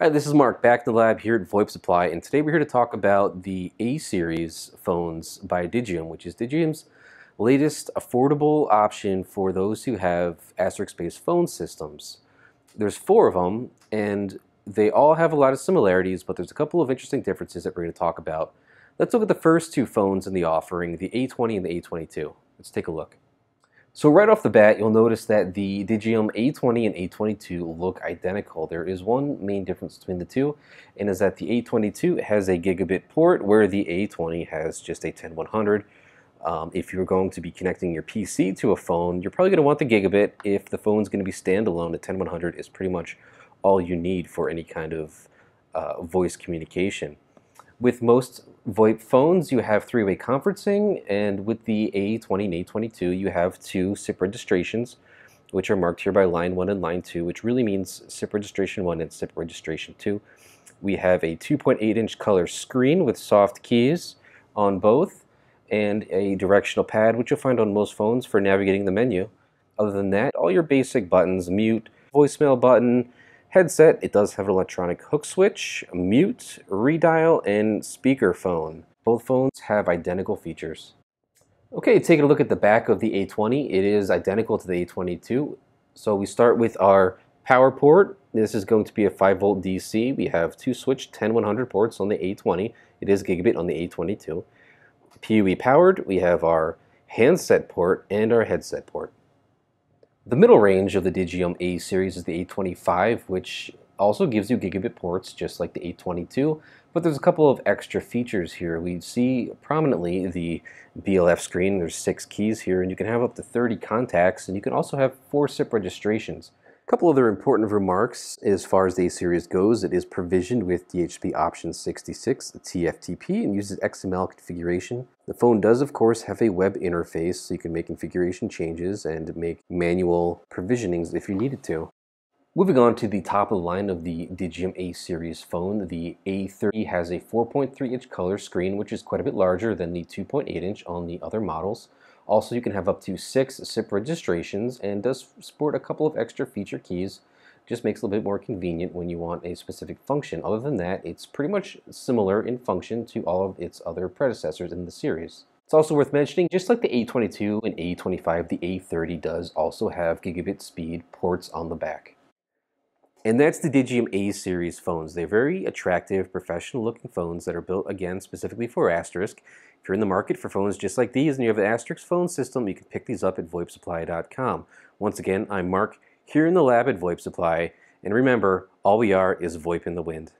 Hi, this is Mark back in the lab here at VoIP Supply, and today we're here to talk about the A series phones by Digium, which is Digium's latest affordable option for those who have asterisk-based phone systems. There's four of them, and they all have a lot of similarities, but there's a couple of interesting differences that we're going to talk about. Let's look at the first two phones in the offering, the A20 and the A22. Let's take a look. So right off the bat, you'll notice that the Digium A20 and A22 look identical. There is one main difference between the two, and is that the A22 has a gigabit port where the A20 has just a 10100. Um, if you're going to be connecting your PC to a phone, you're probably going to want the gigabit. If the phone's going to be standalone, the 10100 is pretty much all you need for any kind of uh, voice communication. With most VoIP phones, you have three-way conferencing, and with the A20 and A22, you have two SIP registrations, which are marked here by line 1 and line 2, which really means SIP registration 1 and SIP registration 2. We have a 2.8-inch color screen with soft keys on both, and a directional pad, which you'll find on most phones for navigating the menu. Other than that, all your basic buttons, mute, voicemail button, Headset, it does have an electronic hook switch, mute, redial, and speakerphone. Both phones have identical features. Okay, taking a look at the back of the A20, it is identical to the A22. So we start with our power port. This is going to be a 5 volt DC. We have two switch 10100 ports on the A20. It is gigabit on the A22. PoE powered, we have our handset port and our headset port. The middle range of the Digium A series is the A25, which also gives you gigabit ports just like the A22, but there's a couple of extra features here. We see prominently the BLF screen. There's six keys here, and you can have up to 30 contacts, and you can also have four SIP registrations. A couple other important remarks as far as the A-Series goes. It is provisioned with DHCP option 66 TFTP and uses XML configuration. The phone does, of course, have a web interface, so you can make configuration changes and make manual provisionings if you needed to. Moving on to the top of the line of the Digium A-Series phone, the A30 has a 4.3-inch color screen, which is quite a bit larger than the 2.8-inch on the other models. Also, you can have up to six SIP registrations and does sport a couple of extra feature keys. Just makes it a little bit more convenient when you want a specific function. Other than that, it's pretty much similar in function to all of its other predecessors in the series. It's also worth mentioning, just like the A22 and A25, the A30 does also have gigabit speed ports on the back. And that's the Digium A series phones. They're very attractive, professional looking phones that are built again specifically for Asterisk. If you're in the market for phones just like these and you have an Asterisk phone system, you can pick these up at VoIPSupply.com. Once again, I'm Mark here in the lab at VoIP Supply. And remember, all we are is VoIP in the wind.